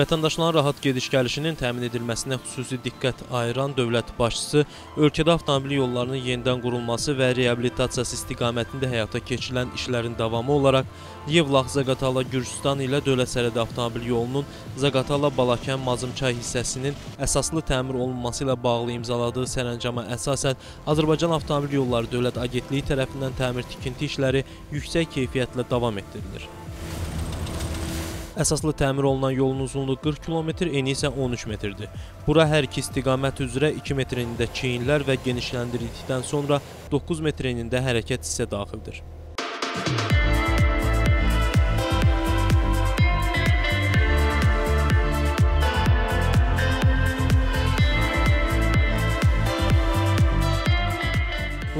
Vətəndaşların rahat gediş-gəlişinin təmin edilməsinə xüsusi diqqət ayıran dövlət başçısı ölkədə avtomobil yollarının yenidən qurulması və reabilitasiyası istiqamətində həyata keçirilən işlərin davamı olaraq Yevlax-Zaqatala Gürcüstan ilə dövlət sərhədi avtomobil yolunun Zaqatala-Balakən-Mazımçay hissəsinin əsaslı təmir olunması ilə bağlı imzaladığı sərəncama əsasən Azərbaycan Avtomobil Yolları Dövlət Agentliyi tərəfindən təmir-tikinti işləri yüksək keyfiyyətlə davam etdirilir. Əsaslı təmir olunan yolun uzunluğu 40 km, eni isə 13 metrdir. Bura hər iki istiqamət üzrə 2 metr enində çiyinlər və genişləndirildikdən sonra 9 metr enində hərəkət hissə daxildir.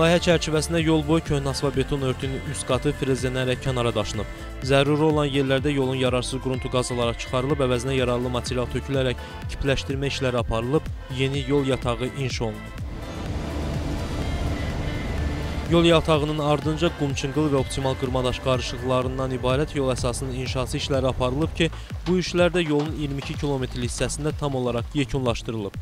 Layihə çərçivəsində yol boyu köhnə asfaltbeton örtüyünün üst qatı frezlənərək kənara daşınıb. Zəruri olan yerlərdə yolun yararsız qruntu qazılaraq çıxarılıb, əvəzinə yararlı material tökülərək kipləşdirmə işləri aparılıb, yeni yol yatağı inşa olunub. Yol yatağının ardınca qumçınqıl və optimal qırmadaş qarışıqlarından ibarət yol əsasının inşası işləri aparılıb ki, bu işlər də yolun 22 kilometrlik hissəsində tam olaraq yekunlaşdırılıb.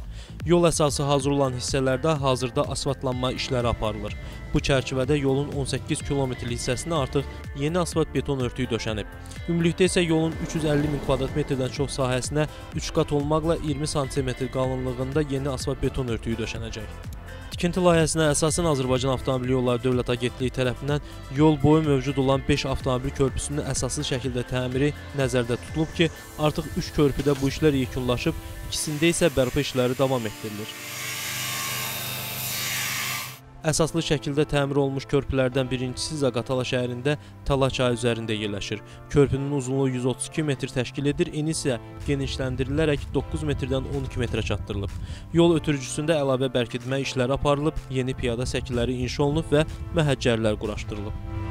Yol əsası hazır olan hissələrdə hazırda asfaltlanma işləri aparılır. Bu çərçivədə yolun 18 kilometrlik hissəsinə artıq yeni asfalt beton örtüyü döşənib. Ümumilikdə isə yolun 350 min kvadrat metrdən çox sahəsinə 3 qat olmaqla 20 sm qalınlığında yeni asfalt beton örtüyü döşənəcək. Tikinti layihəsinə əsasən Azərbaycan Avtomobil Yolları Dövlət Agentliyi tərəfindən yol boyu mövcud olan 5 avtomobil körpüsünün əsaslı şəkildə təmiri nəzərdə tutulub ki, artıq 3 körpüdə bu işlər yekunlaşıb, ikisində isə bərpa işləri davam etdirilir. Əsaslı şəkildə təmir olunmuş körpülərdən birincisi Zaqatala şəhərində Tala çayı üzərində yerləşir. Körpünün uzunluğu 132 metr təşkil edir, eni isə genişləndirilərək 9 metrdən 12 metrə çatdırılıb. Yol ötürücüsündə əlavə bərkitmə işləri aparılıb, yeni piyada səkiləri inşa olunub və məhəccərlər quraşdırılıb.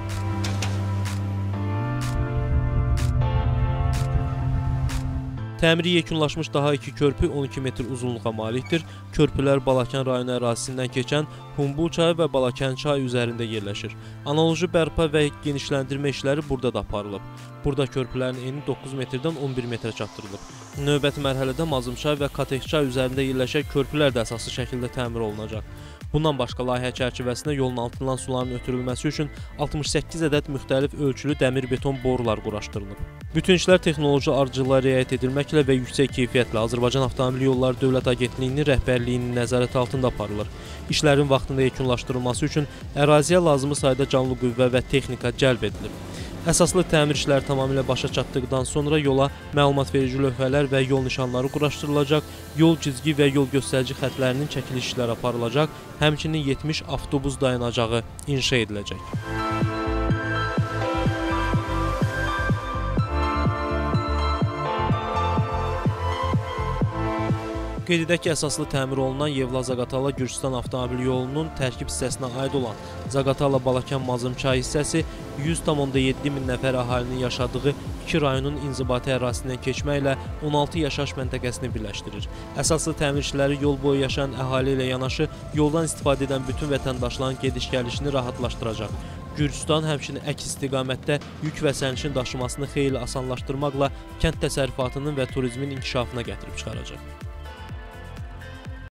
Təmiri yekunlaşmış daha iki körpü 12 metr uzunluğa malikdir. Körpülər Balakən rayonu ərazisindən keçən Humbul çayı və Balakən çayı üzərində yerləşir. Analoji bərpa və genişləndirmə işləri burada da aparılıb. Burada körpülərin eni 9 metrdən 11 metrə çatdırılıb. Növbəti mərhələdə Mazımçay və Katexçay üzərində yerləşən körpülər də əsaslı şəkildə təmir olunacaq. Bundan başqa layihə çərçivəsində yolun altından suların ötürülməsi üçün 68 ədəd müxtəlif ölçülü dəmir-beton borular quraşdırılıb. Bütün işlər texnoloji ardıcılığa riayət edilməklə və yüksək keyfiyyətlə Azərbaycan Avtomobil Yolları Dövlət Agentliyinin rəhbərliyinin nəzarəti altında aparılır. İşlərin vaxtında yekunlaşdırılması üçün əraziyə lazımi sayda canlı qüvvə və texnika cəlb edilib. Əsaslı təmir işləri tamamilə başa çatdıqdan sonra yola məlumat verici lövhələr və yol nişanları quraşdırılacaq, yol cizgi və yol göstərici xətlərinin çəkiliş işləri aparılacaq, həmçinin 70 avtobus dayanacağı inşa ediləcək. Qeyd edək ki, əsaslı təmir olunan Yevla-Zaqatala Gürcüstan avtomobil yolunun tərkib hissəsinə aid olan Zaqatala-Balakən-Mazımçay hissəsi 100,7 min nəfər əhalinin yaşadığı iki rayonun inzibati ərazisindən keçməklə 16 yaşayış məntəqəsini birləşdirir. Əsaslı təmir işləri yol boyu yaşayan əhali ilə yanaşı yoldan istifadə edən bütün vətəndaşların gediş-gəlişini rahatlaşdıracaq. Gürcüstan həmçinin əks istiqamətdə yük və sərnişin daşımasını xeyli asanlaşdırmaqla kənd təsərrüfatının və turizmin inkişafına gətirib çıxaracaq.